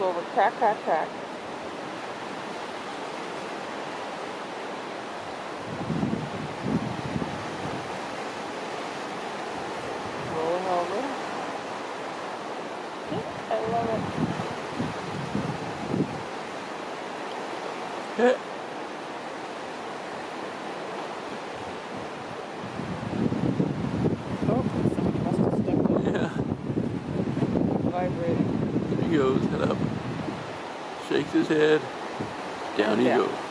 Rolls over, crack, crack, crack. Rolling over. I love it. Oh, something must have stepped in. Yeah, Vibrating. there he goes, head up. Shakes his head, down he Yeah. goes.